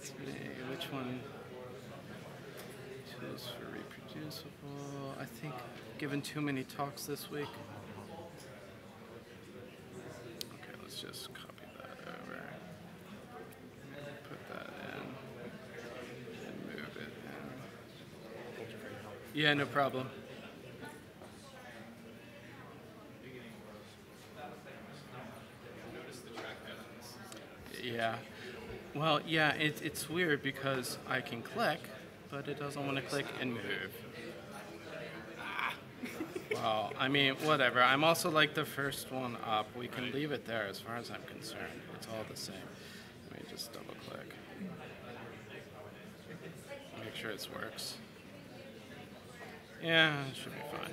That's me. Which one? Tools for reproducible. I think given too many talks this week. Okay, let's just copy that over. Put that in. And move it in. Yeah, no problem. Yeah. Well, yeah, it, it's weird because I can click, but it doesn't want to click and move. Ah. well, I mean, whatever. I'm also like the first one up. We can leave it there as far as I'm concerned. It's all the same. Let me just double click. Make sure it works. Yeah, it should be fine.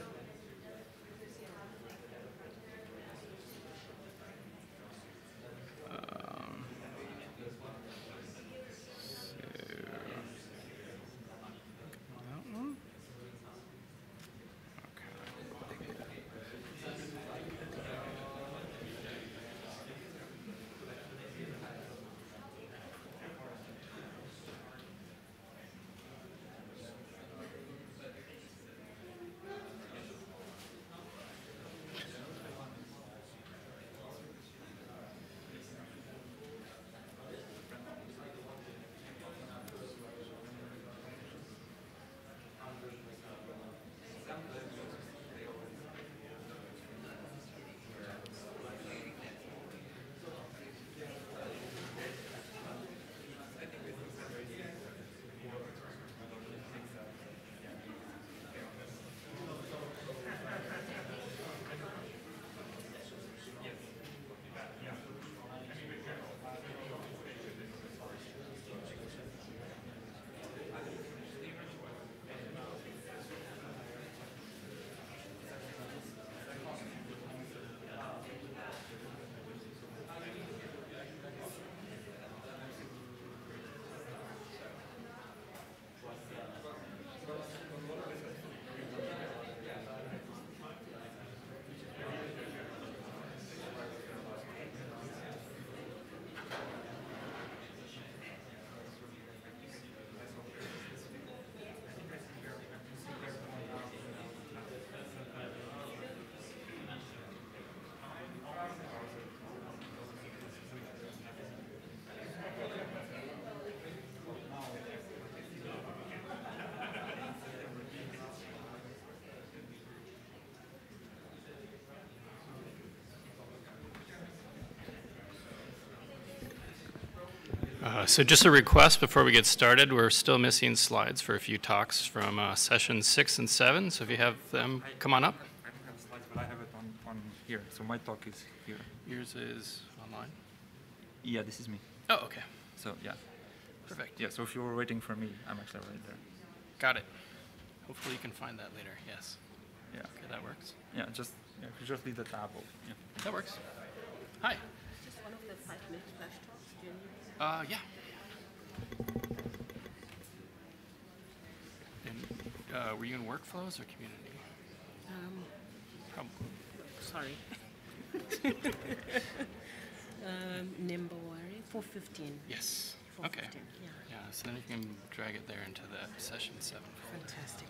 Uh, So just a request before we get started, we're still missing slides for a few talks from uh, session six and seven, so if you have them, come on up. I don't have slides, but I have it on, on here. So my talk is here. Yours is online? Yeah, this is me. Oh, okay, So yeah, perfect. yeah. So if you were waiting for me, I'm actually right there. Got it. Hopefully you can find that later, yes. Yeah, Okay, that works. yeah. Just yeah, just leave the tab open. Yeah. That works. Hi. One of the five minute flash talks, do you need? Uh, yeah. And uh, were you in workflows or community? Um, Probably. sorry. um, Nimbawari, 415. Yes. Okay. yeah. Yeah, so then you can drag it there into that session seven. Fantastic.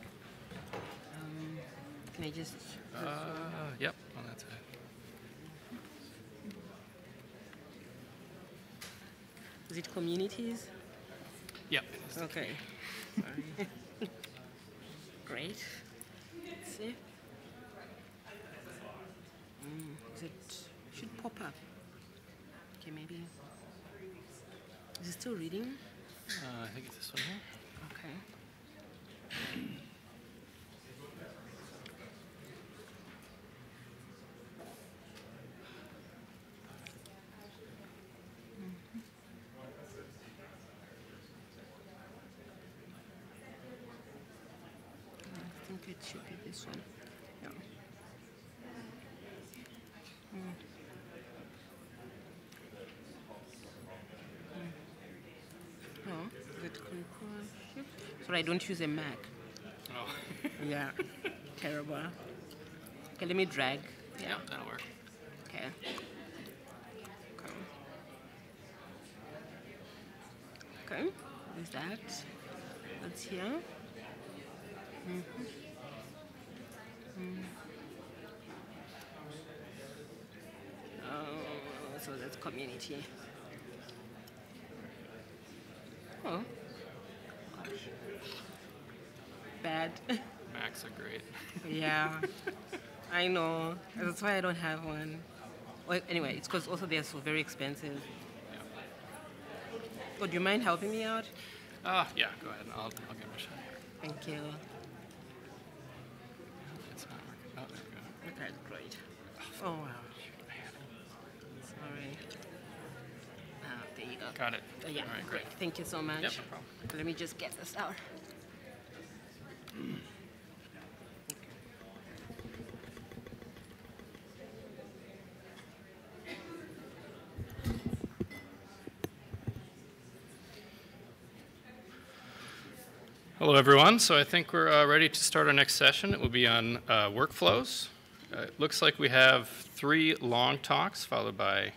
Um, can I just, Uh, yep, well, that's it. Is it communities? Yep. is. Okay. Sorry. Great. Let's see. Mm, is it, should pop up. Okay, maybe. Is it still reading? Uh, I think it's this one here. Okay. I think it should be this one. Yeah. Mm. Mm. Oh, is it control I don't use a Mac. Oh. Yeah, terrible. Okay, let me drag. yeah, that'll work. Okay. Okay. There's that. That's here. Mm. Oh, that's community. Oh. Gosh. Bad. Macs are great. yeah. I know. That's why I don't have one. Well, anyway, it's because also they're so very expensive. Would you mind helping me out? Ah, yeah, go ahead. I'll, I'll give it a shot. Thank you. It's not working. Oh, there we go. Okay, great. Oh, wow. Sorry. Ah, there you go. Got it. Yeah, All right, great. Thank you so much. Yep, no. Let me just get this out. Hello, everyone. So I think we're uh, ready to start our next session. It will be on uh, workflows. Uh, it looks like we have three long talks followed by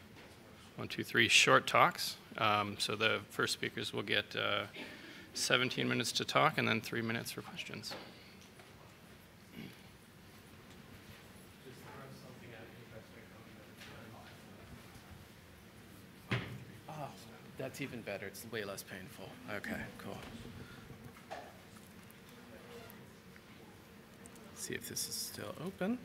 one, two, three short talks. Um, so the first speakers will get uh, 17 minutes to talk and then three minutes for questions. Oh, that's even better. It's way less painful. Okay, cool. See if this is still open.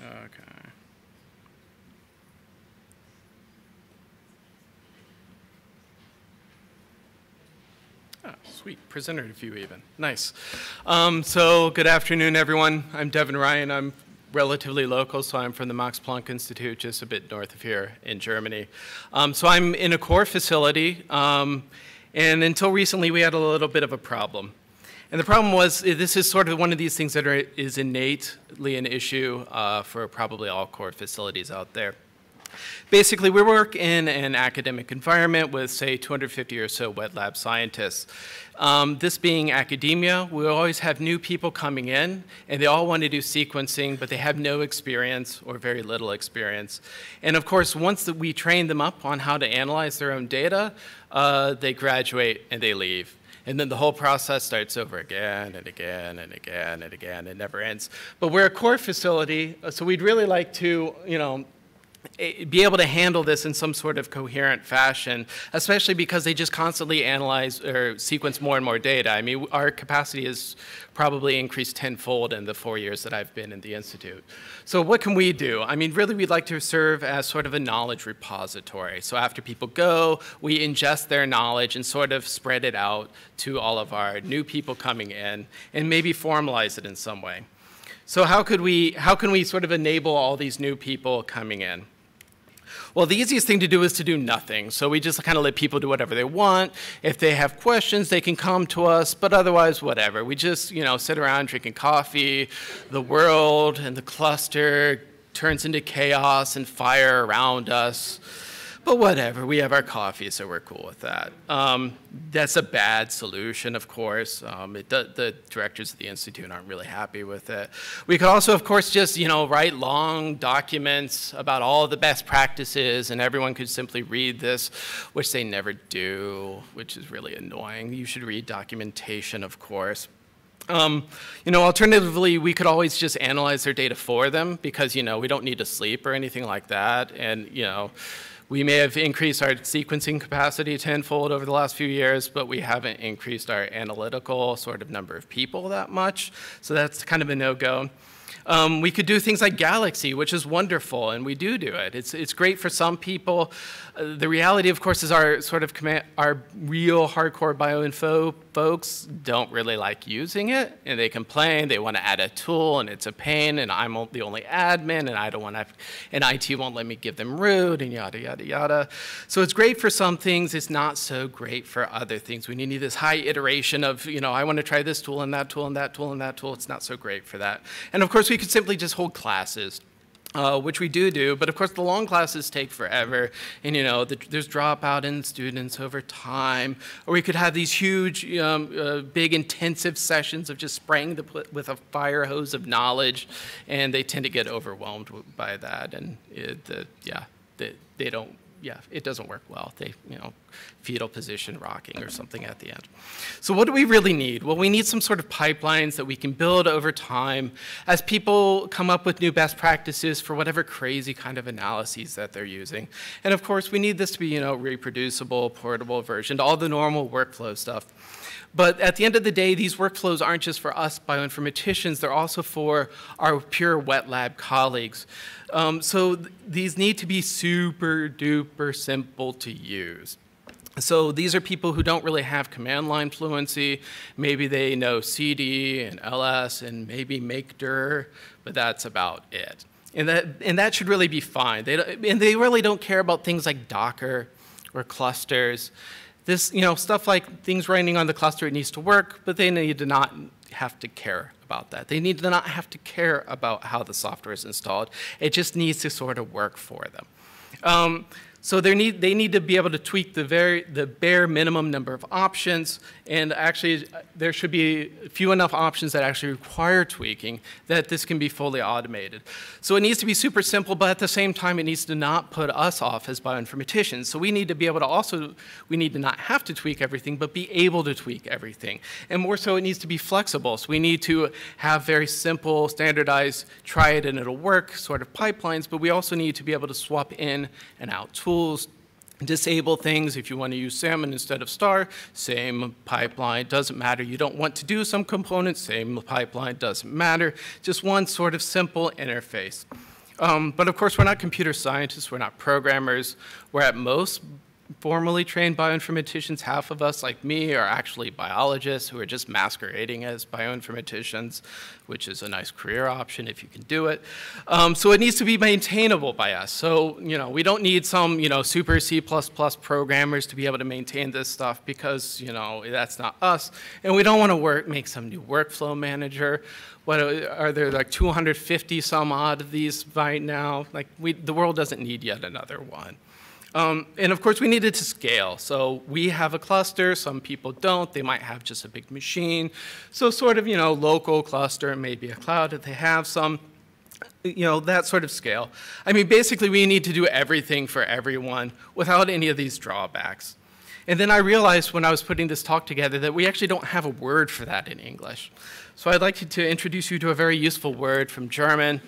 Okay. Ah, sweet. Presenter you even. Nice. Um, so, good afternoon, everyone. I'm Devon Ryan. I'm relatively local, so I'm from the Max Planck Institute, just a bit north of here in Germany. Um, so, I'm in a core facility, um, and until recently, we had a little bit of a problem. And the problem was, eh, this is sort of one of these things that are, is innately an issue uh, for probably all core facilities out there. Basically, we work in an academic environment with, say, 250 or so wet lab scientists. Um, this being academia, we always have new people coming in, and they all want to do sequencing, but they have no experience or very little experience. And of course, once we train them up on how to analyze their own data, uh, they graduate and they leave. And then the whole process starts over again and again and again and again. It never ends. But we're a core facility, so we'd really like to, you know, Eh, be able to handle this in some sort of coherent fashion, especially because they just constantly analyze or sequence more and more data. I mean, our capacity has probably increased tenfold in the four years that I've been in the Institute. So what can we do? I mean, really, we'd like to serve as sort of a knowledge repository. So after people go, we ingest their knowledge and sort of spread it out to all of our new people coming in and maybe formalize it in some way. So how could we, how can we sort of enable all these new people coming in? Well, the easiest thing to do is to do nothing. So we just kind of let people do whatever they want. If they have questions, they can come to us, but otherwise, whatever. We just, you know, sit around drinking coffee. The world and the cluster turns into chaos and fire around us. But whatever, we have our coffee, so we're cool with that. Um, that's a bad solution, of course. Um, it, the, the directors of the institute aren't really happy with it. We could also, of course, just you know write long documents about all the best practices, and everyone could simply read this, which they never do, which is really annoying. You should read documentation, of course. Um, you know, alternatively, we could always just analyze their data for them because, you know, we don't need to sleep or anything like that. And, you know, we may have increased our sequencing capacity tenfold over the last few years, but we haven't increased our analytical sort of number of people that much. So that's kind of a no-go. Um, we could do things like Galaxy, which is wonderful, and we do do it. It's, it's great for some people. The reality, of course, is our sort of command, our real hardcore bioinfo folks don't really like using it, and they complain. They want to add a tool, and it's a pain, and I'm the only admin, and I don't want to, and IT won't let me give them root, and yada yada yada. So it's great for some things. It's not so great for other things. When you need this high iteration of, you know, I want to try this tool and that tool and that tool and that tool. It's not so great for that. And of course, we could simply just hold classes. Uh, which we do do, but of course the long classes take forever, and you know the, there's dropout in students over time, or we could have these huge, um, uh, big intensive sessions of just spraying the, with a fire hose of knowledge, and they tend to get overwhelmed by that, and it, the, yeah, they, they don't yeah, it doesn't work well. They, you know, fetal position rocking or something at the end. So what do we really need? Well, we need some sort of pipelines that we can build over time as people come up with new best practices for whatever crazy kind of analyses that they're using. And of course, we need this to be, you know, reproducible, portable version, all the normal workflow stuff. But at the end of the day, these workflows aren't just for us bioinformaticians, they're also for our pure wet lab colleagues. Um, so th these need to be super duper simple to use. So these are people who don't really have command line fluency. Maybe they know CD and LS and maybe make dir, but that's about it. And that, and that should really be fine. They and they really don't care about things like Docker or clusters. This, you know, stuff like things running on the cluster, it needs to work, but they need to not have to care about that. They need to not have to care about how the software is installed. It just needs to sort of work for them. Um, so they need, they need to be able to tweak the, very, the bare minimum number of options, and actually there should be few enough options that actually require tweaking that this can be fully automated. So it needs to be super simple, but at the same time it needs to not put us off as bioinformaticians. So we need to be able to also, we need to not have to tweak everything, but be able to tweak everything. And more so it needs to be flexible. So we need to have very simple, standardized, try it and it'll work sort of pipelines, but we also need to be able to swap in and out tools tools, disable things if you want to use salmon instead of star, same pipeline, doesn't matter. You don't want to do some components, same pipeline, doesn't matter. Just one sort of simple interface. Um, but of course, we're not computer scientists, we're not programmers. We're at most formally trained bioinformaticians, half of us, like me, are actually biologists who are just masquerading as bioinformaticians, which is a nice career option if you can do it. Um, so it needs to be maintainable by us. So, you know, we don't need some, you know, super C++ programmers to be able to maintain this stuff because, you know, that's not us. And we don't want to work, make some new workflow manager. What are there like 250 some odd of these right now? Like we, the world doesn't need yet another one. Um, and of course, we needed to scale. So we have a cluster, some people don't. They might have just a big machine. So sort of, you know, local cluster, maybe a cloud if they have some, you know, that sort of scale. I mean, basically, we need to do everything for everyone without any of these drawbacks. And then I realized when I was putting this talk together that we actually don't have a word for that in English. So I'd like to introduce you to a very useful word from German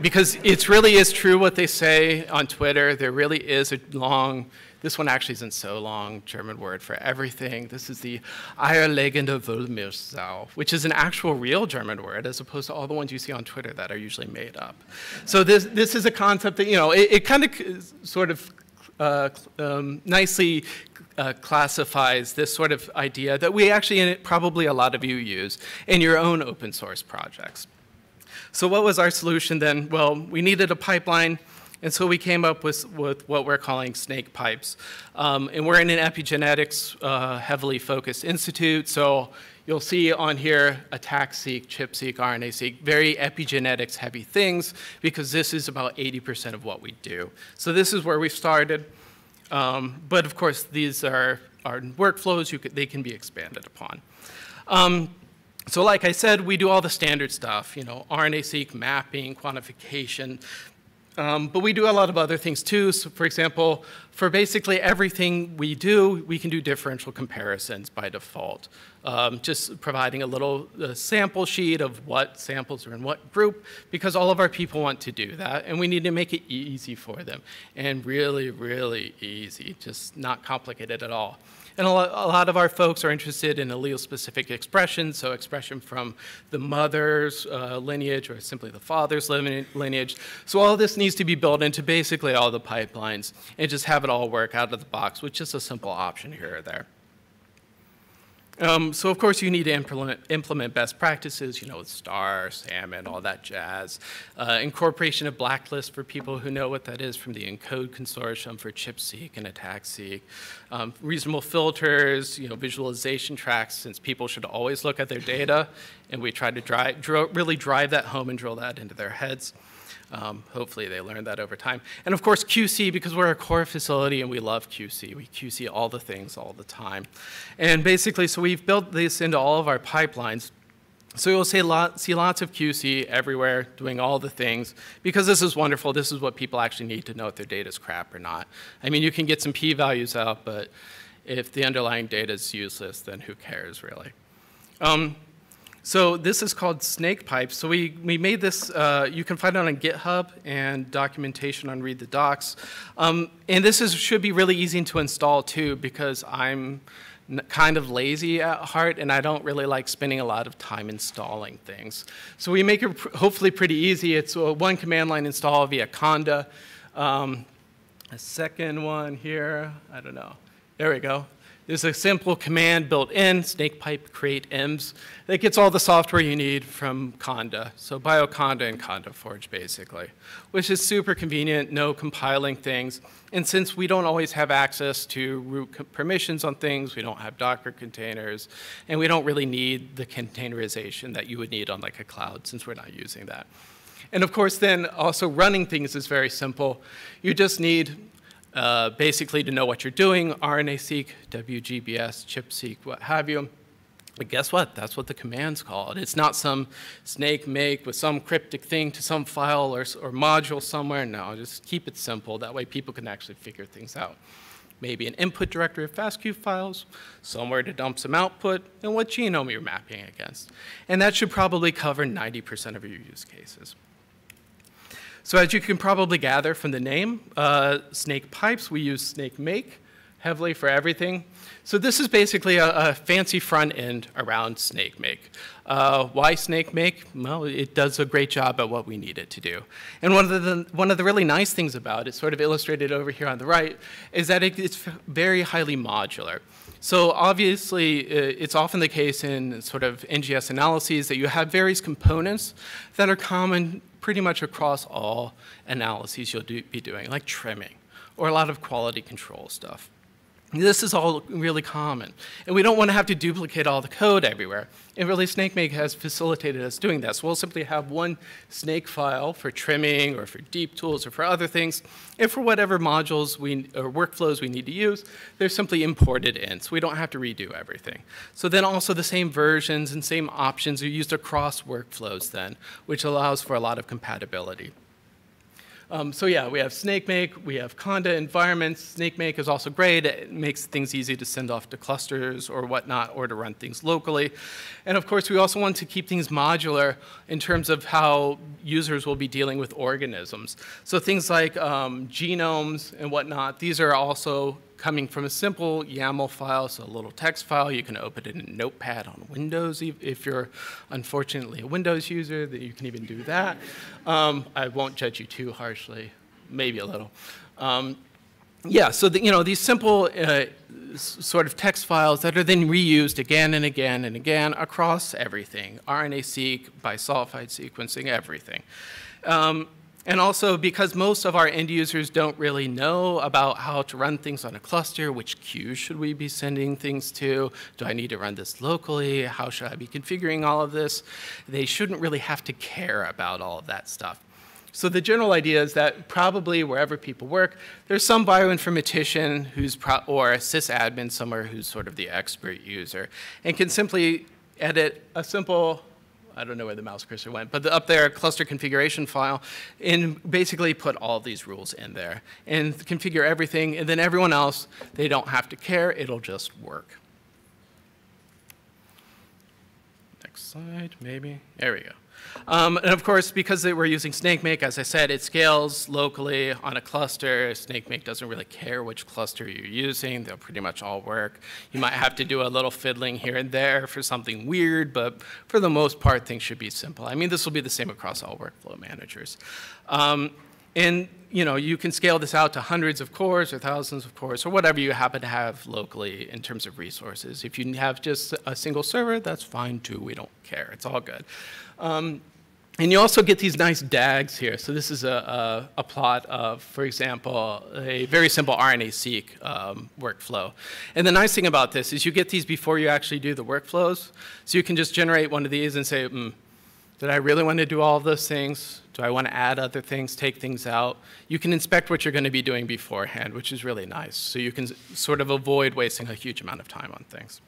because it really is true what they say on Twitter. There really is a long, this one actually isn't so long, German word for everything. This is the eierlegende Wollmilchsau, which is an actual real German word as opposed to all the ones you see on Twitter that are usually made up. So this, this is a concept that, you know, it, it kind of sort of uh, um, nicely uh, classifies this sort of idea that we actually, probably a lot of you use in your own open source projects. So what was our solution then? Well, we needed a pipeline, and so we came up with, with what we're calling snakePipes. Um, and we're in an epigenetics uh, heavily focused institute, so you'll see on here ATAC-seq, ChIP-seq, RNA-seq, very epigenetics heavy things, because this is about 80% of what we do. So this is where we started. Um, but of course, these are, are workflows, could, they can be expanded upon. Um, so like I said, we do all the standard stuff, you know, RNA-seq, mapping, quantification, um, but we do a lot of other things too. So for example, for basically everything we do, we can do differential comparisons by default. Um, just providing a little uh, sample sheet of what samples are in what group, because all of our people want to do that, and we need to make it easy for them. And really, really easy, just not complicated at all. And a lot of our folks are interested in allele-specific expression, so expression from the mother's uh, lineage or simply the father's lineage. So all this needs to be built into basically all the pipelines and just have it all work out of the box with just a simple option here or there. Um, so of course you need to implement, implement, best practices, you know, with STAR, SALMON, all that jazz. Uh, incorporation of blacklist for people who know what that is from the ENCODE consortium for ChIP-seq and ATAC-seq. Um, reasonable filters, you know, visualization tracks, since people should always look at their data, and we try to drive, really drive that home and drill that into their heads. Um, hopefully they learned that over time. And of course, QC, because we're a core facility and we love QC. We QC all the things all the time. And basically, so we've built this into all of our pipelines. So you'll see, lot, see lots of QC everywhere doing all the things because this is wonderful. This is what people actually need to know if their data is crap or not. I mean, you can get some p-values out, but if the underlying data is useless, then who cares really? Um, so this is called Snake Pipes. So we, we made this, uh, you can find it on GitHub and documentation on Read the Docs. Um, and this is, should be really easy to install too because I'm kind of lazy at heart and I don't really like spending a lot of time installing things. So we make it pr hopefully pretty easy. It's a one command line install via Conda. Um, a second one here, I don't know. There we go. There's a simple command built in, snakepipe create ems, that gets all the software you need from Conda. So BioConda and CondaForge, basically, which is super convenient, no compiling things. And since we don't always have access to root permissions on things, we don't have Docker containers, and we don't really need the containerization that you would need on like a cloud since we're not using that. And of course, then also running things is very simple. You just need uh, basically to know what you're doing, RNA-seq, WGBS, ChIP-seq, what have you. But guess what? That's what the command's called. It's not some Snakemake with some cryptic thing to some file or, or module somewhere. No, just keep it simple. That way people can actually figure things out. Maybe an input directory of FASTQ files, somewhere to dump some output, and what genome you're mapping against. And that should probably cover 90% of your use cases. So as you can probably gather from the name, uh, Snake Pipes, we use Snakemake heavily for everything. So this is basically a, a fancy front end around Snakemake. Uh, why Snakemake? Well, it does a great job at what we need it to do. And one of the, one of the really nice things about it, sort of illustrated over here on the right, is that it, it's very highly modular. So obviously, it's often the case in sort of NGS analyses that you have various components that are common pretty much across all analyses you'll do, be doing, like trimming or a lot of quality control stuff. This is all really common. And we don't want to have to duplicate all the code everywhere. And really, SnakeMake has facilitated us doing that. So we'll simply have one Snakefile for trimming or for deepTools or for other things. And for whatever modules we, or workflows we need to use, they're simply imported in. So we don't have to redo everything. So then also the same versions and same options are used across workflows then, which allows for a lot of compatibility. Um, so yeah, we have SnakeMake, we have Conda environments. SnakeMake is also great. It makes things easy to send off to clusters or whatnot, or to run things locally. And of course, we also want to keep things modular in terms of how users will be dealing with organisms. So things like um, genomes and whatnot, these are also coming from a simple YAML file, so a little text file. You can open it in Notepad on Windows if you're unfortunately a Windows user, that you can even do that. Um, I won't judge you too harshly, maybe a little. Um, yeah, so the, you know these simple uh, sort of text files that are then reused again and again and again across everything, RNA-seq, bisulfite sequencing, everything. Um, and also because most of our end users don't really know about how to run things on a cluster, which queues should we be sending things to? Do I need to run this locally? How should I be configuring all of this? They shouldn't really have to care about all of that stuff. So the general idea is that probably wherever people work, there's some bioinformatician who's or a sysadmin somewhere who's sort of the expert user and can simply edit a simple I don't know where the mouse cursor went, but the, up there, cluster configuration file, and basically put all these rules in there and configure everything, and then everyone else, they don't have to care, it'll just work. Next slide, maybe. There we go. Um, and of course, because we're using SnakeMake, as I said, it scales locally on a cluster. SnakeMake doesn't really care which cluster you're using. They'll pretty much all work. You might have to do a little fiddling here and there for something weird, but for the most part, things should be simple. I mean, this will be the same across all workflow managers. Um, and you know, you can scale this out to hundreds of cores or thousands of cores or whatever you happen to have locally in terms of resources. If you have just a single server, that's fine too. We don't care. It's all good. Um, and you also get these nice DAGs here. So this is a, a, a plot of, for example, a very simple RNA-seq um, workflow. And the nice thing about this is you get these before you actually do the workflows. So you can just generate one of these and say, mm, Did I really want to do all of those things? Do I want to add other things, take things out? You can inspect what you're going to be doing beforehand, which is really nice. So you can sort of avoid wasting a huge amount of time on things.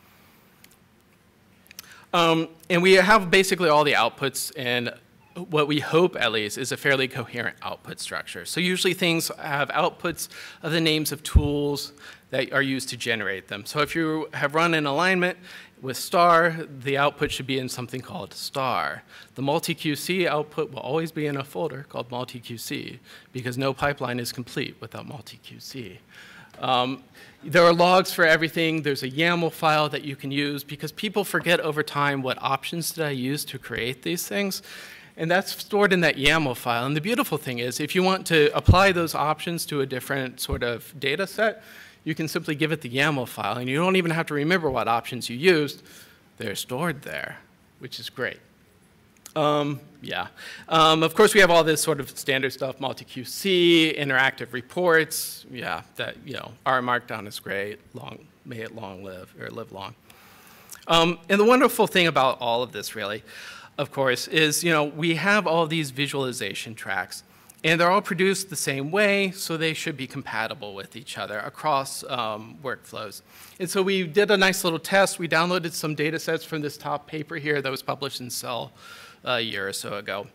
Um, and we have basically all the outputs and what we hope at least is a fairly coherent output structure. So usually things have outputs of the names of tools that are used to generate them. So if you have run an alignment with star, the output should be in something called star. The multi-QC output will always be in a folder called multi-QC because no pipeline is complete without multi-QC. Um, there are logs for everything. There's a YAML file that you can use because people forget over time what options did I use to create these things. And that's stored in that YAML file. And the beautiful thing is, if you want to apply those options to a different sort of data set, you can simply give it the YAML file, and you don't even have to remember what options you used. They're stored there, which is great. Um, yeah. Um, of course, we have all this sort of standard stuff, multi-QC, interactive reports. Yeah, that, you know, R Markdown is great. Long, may it long live, or live long. Um, and the wonderful thing about all of this, really, of course, is you know we have all these visualization tracks, and they're all produced the same way, so they should be compatible with each other across um, workflows. And so we did a nice little test. We downloaded some data sets from this top paper here that was published in Cell uh, a year or so ago.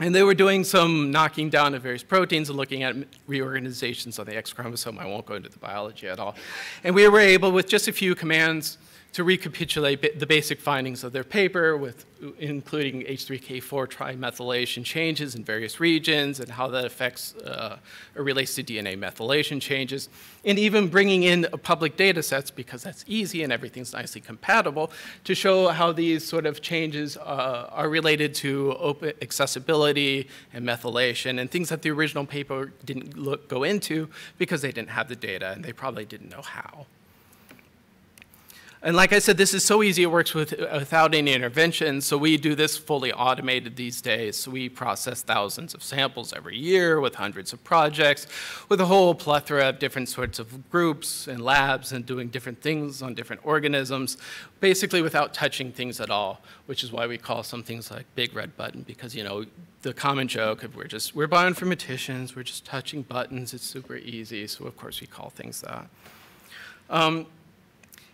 And they were doing some knocking down of various proteins and looking at reorganizations on the X chromosome. I won't go into the biology at all. And we were able, with just a few commands, to recapitulate the basic findings of their paper, with, including H3K4 trimethylation changes in various regions and how that affects uh, or relates to DNA methylation changes, and even bringing in public data sets, because that's easy and everything's nicely compatible, to show how these sort of changes uh, are related to open accessibility and methylation and things that the original paper didn't look, go into because they didn't have the data and they probably didn't know how. And like I said, this is so easy, it works with, without any intervention. So we do this fully automated these days. So we process thousands of samples every year with hundreds of projects, with a whole plethora of different sorts of groups and labs and doing different things on different organisms, basically without touching things at all, which is why we call some things like big red button, because you know, the common joke of we're just, we're bioinformaticians, we're just touching buttons, it's super easy. So of course we call things that. Um,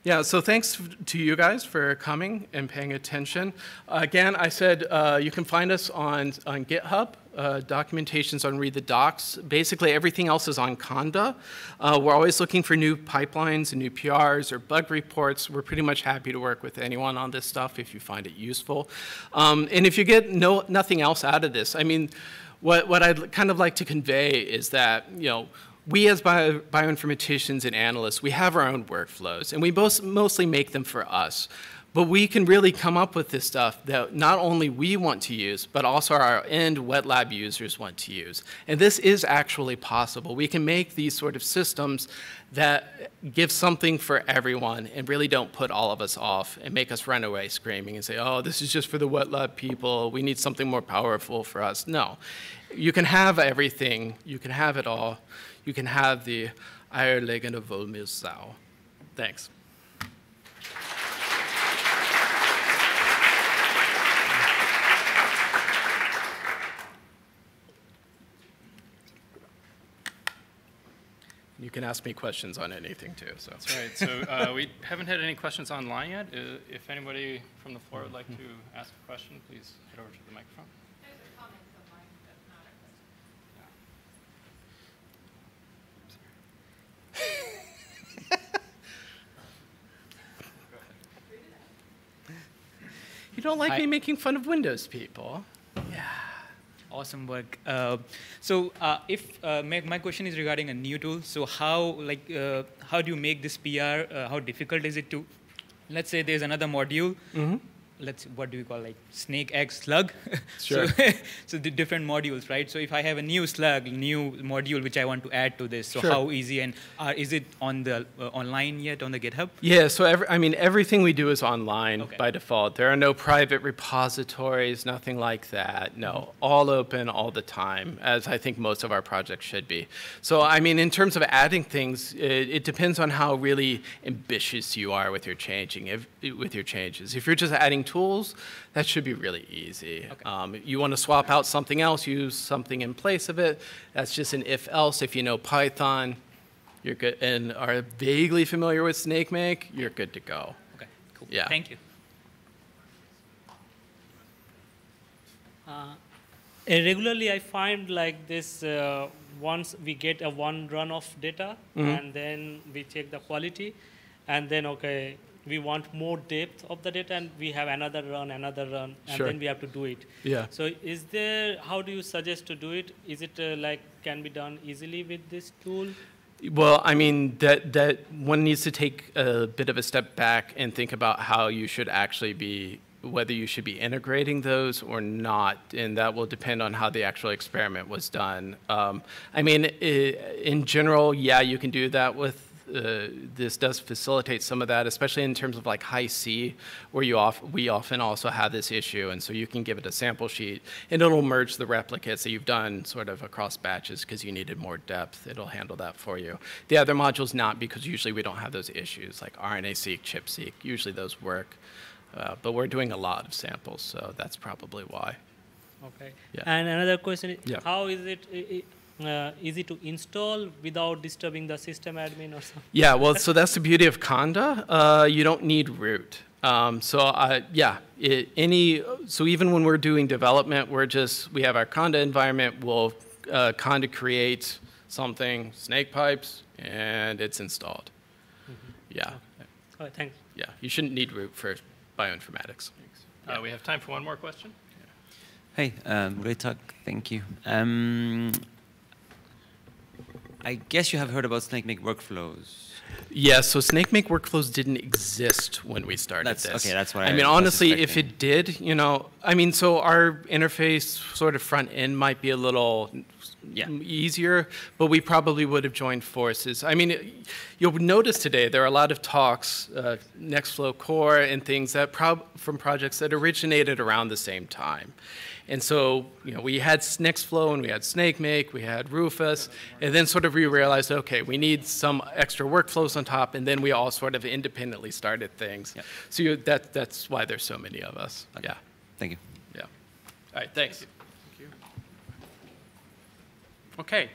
yeah, so thanks to you guys for coming and paying attention. Again, I said uh, you can find us on, on GitHub. Uh, documentation's on Read the Docs. Basically, everything else is on Conda. Uh, we're always looking for new pipelines and new PRs or bug reports. We're pretty much happy to work with anyone on this stuff if you find it useful. Um, and if you get no, nothing else out of this, I mean, what, what I'd kind of like to convey is that, you know, we as bio, bioinformaticians and analysts, we have our own workflows, and we most, mostly make them for us. But we can really come up with this stuff that not only we want to use, but also our end wet lab users want to use. And this is actually possible. We can make these sort of systems that give something for everyone and really don't put all of us off and make us run away screaming and say, oh, this is just for the wet lab people. We need something more powerful for us. No. You can have everything. You can have it all you can have the eierlegende Wollmilchsau. Thanks. You can ask me questions on anything too. So. That's right. So uh, we haven't had any questions online yet. Uh, if anybody from the floor would like to ask a question, please head over to the microphone. You don't like Hi. me making fun of Windows people. Awesome work. Uh, so, uh, if uh, my, my, question is regarding a new tool, so how like uh, how do you make this PR? Uh, how difficult is it to? Let's say there's another module. Mm -hmm let's what do we call like snake egg slug? Sure. so, so the different modules right? So if i have a new slug new module which i want to add to this so sure. how easy and uh, is it on the uh, online yet on the github? Yeah so every, i mean everything we do is online okay. by default. There are no private repositories nothing like that. No all open all the time as i think most of our projects should be. So i mean in terms of adding things it, it depends on how really ambitious you are with your changing if, with your changes. If you're just adding tools, that should be really easy. Um, you want to swap out something else, use something in place of it. That's just an if-else. If you know Python, you're good, and are vaguely familiar with SnakeMake, you're good to go. Okay, cool. Yeah. Thank you. Uh, regularly, I find like this. Uh, once we get a one run of data, Mm-hmm. and then we check the quality, and then okay, we want more depth of the data, and we have another run, another run, and Sure. then we have to do it. Yeah. So, is there? How do you suggest to do it? Is it uh, like can be done easily with this tool? Well, I mean, that, that one needs to take a bit of a step back and think about how you should actually be, whether you should be integrating those or not, and that will depend on how the actual experiment was done. Um, I mean, i- in general, yeah, you can do that with, uh, this does facilitate some of that, especially in terms of like Hi-C, where you off, we often also have this issue, and so you can give it a sample sheet, and it'll merge the replicates that you've done sort of across batches because you needed more depth. It'll handle that for you. The other modules not, because usually we don't have those issues, like RNA-seq, ChIP-seq. Usually those work, uh, but we're doing a lot of samples, so that's probably why. Okay. Yeah. And another question is, Yeah. how is it i- i- uh, easy to install without disturbing the system admin or something? Yeah, well, so that's the beauty of Conda. Uh, you don't need root. Um, so uh, yeah, it, any so even when we're doing development, we're just we have our Conda environment. We'll uh, Conda create something, snake pipes, and it's installed. Yeah, Oh, thanks. yeah. You shouldn't need root for bioinformatics. Uh, we have time for one more question. Hey, um, great talk. Thank you. Um, I guess you have heard about SnakeMake workflows. Yeah, so SnakeMake workflows didn't exist when we started That's- this. okay, that's what I I mean, honestly, if it did, you know, I mean, so our interface sort of front end might be a little Yeah. easier, but we probably would have joined forces. I mean, you'll notice today there are a lot of talks, uh, Nextflow Core and things that from projects that originated around the same time. And so, you know, we had Nextflow and we had SnakeMake, we had Ruffus, and then sort of we realized, okay, we need some extra workflows on top, and then we all sort of independently started things. Yeah. So you, that, that's why there's so many of us. Yeah, Thank you. yeah. All right, thanks. Thank you. Okay,